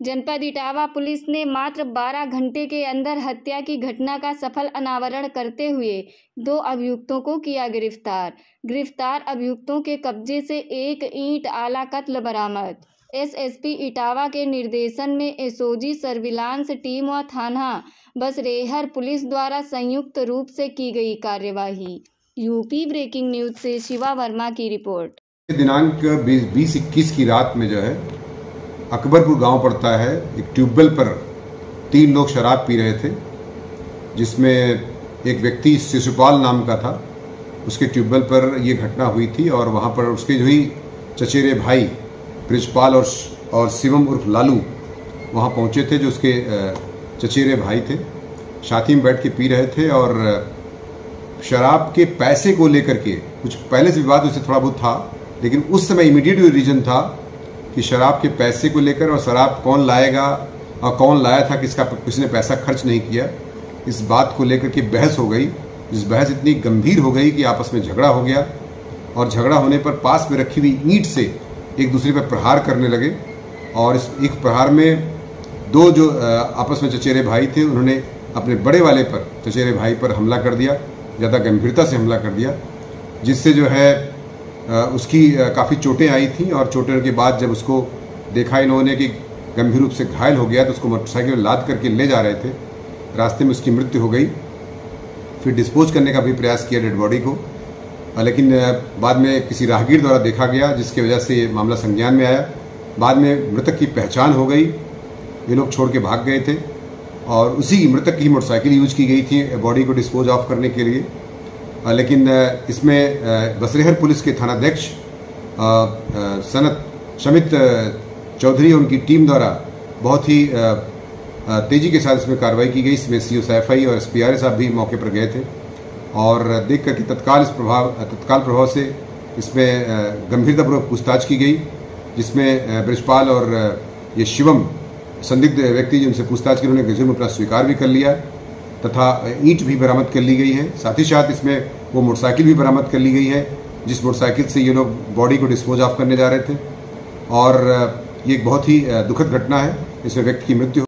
जनपद इटावा पुलिस ने मात्र 12 घंटे के अंदर हत्या की घटना का सफल अनावरण करते हुए दो अभियुक्तों को किया गिरफ़्तार। गिरफ़्तार अभियुक्तों के कब्जे से एक ईंट आला कत्ल बरामद। एसएसपी इटावा के निर्देशन में एसओजी सर्विलांस टीम व थाना बसरेहर पुलिस द्वारा संयुक्त रूप से की गई कार्यवाही। यूपी ब्रेकिंग न्यूज़ से शिवा वर्मा की रिपोर्ट। दिनांक बीस इक्कीस की रात में जो है अकबरपुर गाँव पड़ता है, एक ट्यूबवेल पर तीन लोग शराब पी रहे थे, जिसमें एक व्यक्ति शिशुपाल नाम का था। उसके ट्यूबवेल पर यह घटना हुई थी और वहाँ पर उसके जो ही चचेरे भाई ब्रिजपाल और और शिवम उर्फ़ लालू वहाँ पहुँचे थे, जो उसके चचेरे भाई थे। साथी में बैठ के पी रहे थे और शराब के पैसे को लेकर के, कुछ पहले से विवाद उससे थोड़ा बहुत था, लेकिन उस समय इमीडिएट रीजन था कि शराब के पैसे को लेकर और शराब कौन लाएगा और कौन लाया था किसका किसने पैसा खर्च नहीं किया, इस बात को लेकर के बहस हो गई। इस बहस इतनी गंभीर हो गई कि आपस में झगड़ा हो गया और झगड़ा होने पर पास में रखी हुई ईंट से एक दूसरे पर प्रहार करने लगे और इस एक प्रहार में दो जो आपस में चचेरे भाई थे, उन्होंने अपने बड़े वाले पर, चचेरे भाई पर हमला कर दिया, ज़्यादा गंभीरता से हमला कर दिया, जिससे जो है उसकी काफ़ी चोटें आई थी और चोटों के बाद जब उसको देखा इन्होंने कि गंभीर रूप से घायल हो गया तो उसको मोटरसाइकिल लाद करके ले जा रहे थे। रास्ते में उसकी मृत्यु हो गई। फिर डिस्पोज करने का भी प्रयास किया डेड बॉडी को। लेकिन बाद में किसी राहगीर द्वारा देखा गया, जिसकी वजह से ये मामला संज्ञान में आया। बाद में मृतक की पहचान हो गई। ये लोग छोड़ के भाग गए थे और उसी मृतक की मोटरसाइकिल यूज़ की गई थी, बॉडी को डिस्पोज ऑफ़ करने के लिए। लेकिन इसमें बसरेहर पुलिस के थानाध्यक्ष सनत शमित चौधरी और उनकी टीम द्वारा बहुत ही तेज़ी के साथ इसमें कार्रवाई की गई। इसमें सी सैफई और एस पी आर साहब भी मौके पर गए थे। और देख करके तत्काल इस प्रभाव तत्काल प्रभाव से इसमें गंभीरतापूर्वक पूछताछ की गई, जिसमें ब्रजपाल और ये शिवम, संदिग्ध व्यक्ति जिनसे पूछताछ की उन्होंने जुर्म अपना स्वीकार भी कर लिया। तथा ईंट भी बरामद कर ली गई है। साथ ही साथ इसमें वो मोटरसाइकिल भी बरामद कर ली गई है, जिस मोटरसाइकिल से ये लोग बॉडी को डिस्पोज ऑफ़ करने जा रहे थे। और ये एक बहुत ही दुखद घटना है। इसमें व्यक्ति की मृत्यु